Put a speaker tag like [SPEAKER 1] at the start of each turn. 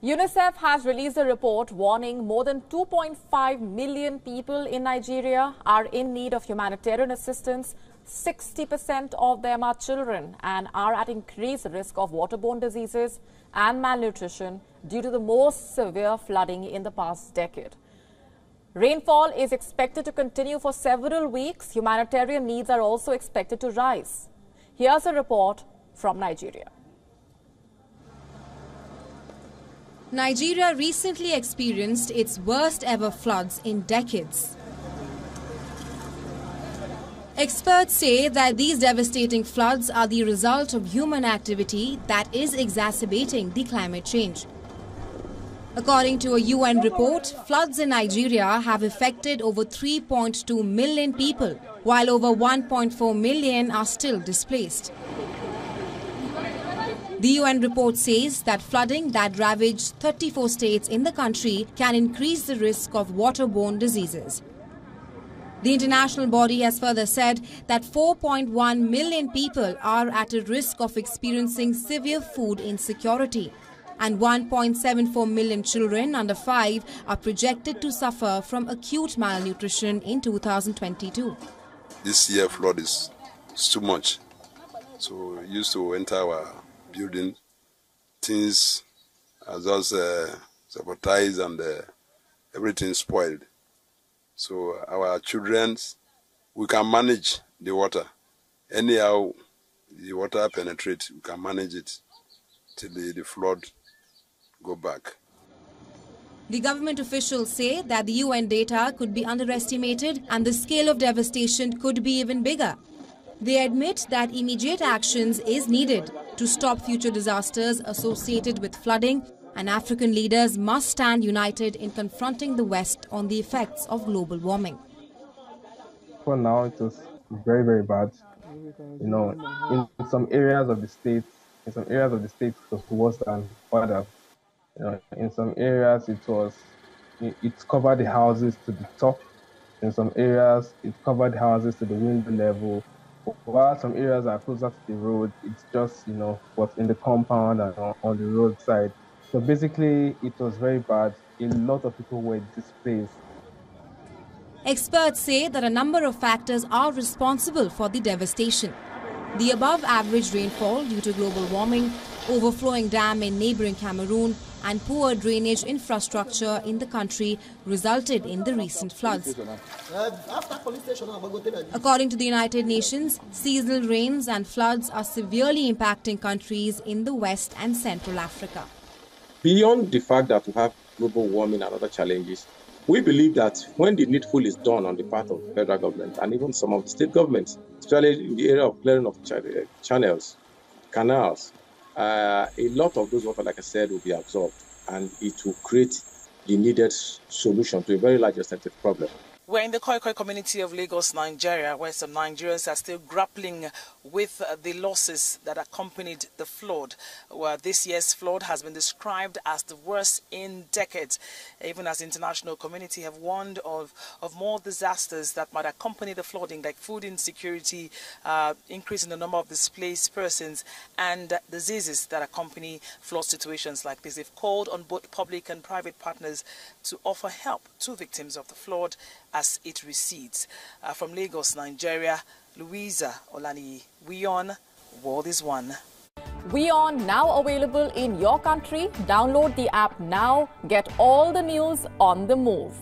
[SPEAKER 1] UNICEF has released a report warning more than 2.5 million people in Nigeria are in need of humanitarian assistance. 60% of them are children and are at increased risk of waterborne diseases and malnutrition due to the most severe flooding in the past decade. Rainfall is expected to continue for several weeks. Humanitarian needs are also expected to rise. Here's a report from Nigeria.
[SPEAKER 2] Nigeria recently experienced its worst ever floods in decades. Experts say that these devastating floods are the result of human activity that is exacerbating the climate change. According to a UN report, floods in Nigeria have affected over 3.2 million people, while over 1.4 million are still displaced. The UN report says that flooding that ravaged 34 states in the country can increase the risk of waterborne diseases. The international body has further said that 4.1 million people are at a risk of experiencing severe food insecurity and 1.74 million children under 5 are projected to suffer from acute malnutrition in 2022.
[SPEAKER 3] This year flood is too much. So used to enter our building, things are just uh, sabotaged and uh, everything spoiled. So our children, we can manage the water. Anyhow, the water penetrates, we can manage it till the, the flood go back.
[SPEAKER 2] The government officials say that the UN data could be underestimated and the scale of devastation could be even bigger. They admit that immediate actions is needed to stop future disasters associated with flooding and African leaders must stand united in confronting the West on the effects of global warming.
[SPEAKER 4] For now, it was very, very bad. You know, in some areas of the state, in some areas of the state, it was worse than others. You know, in some areas, it was it covered the houses to the top. In some areas, it covered houses to the window level. While some areas are closer to the road, it's just you know what's in the compound and on, on the roadside. So basically, it was very bad. A lot of people were displaced.
[SPEAKER 2] Experts say that a number of factors are responsible for the devastation. The above average rainfall due to global warming, overflowing dam in neighboring Cameroon, and poor drainage infrastructure in the country resulted in the recent floods. According to the United Nations, seasonal rains and floods are severely impacting countries in the West and Central Africa.
[SPEAKER 5] Beyond the fact that we have global warming and other challenges, we believe that when the needful is done on the part of the federal government and even some of the state governments, especially in the area of clearing of ch channels, canals, uh, a lot of those water, like I said, will be absorbed and it will create the needed solution to a very large extent the problem.
[SPEAKER 6] We're in the Khoi Khoi community of Lagos, Nigeria, where some Nigerians are still grappling with the losses that accompanied the flood. Well, this year's flood has been described as the worst in decades, even as the international community have warned of, of more disasters that might accompany the flooding, like food insecurity, uh, increase in the number of displaced persons, and diseases that accompany flood situations like this. They've called on both public and private partners to offer help to victims of the flood as it recedes. Uh, from Lagos, Nigeria, Louisa Olani, WION, World is One.
[SPEAKER 1] WION now available in your country. Download the app now. Get all the news on the move.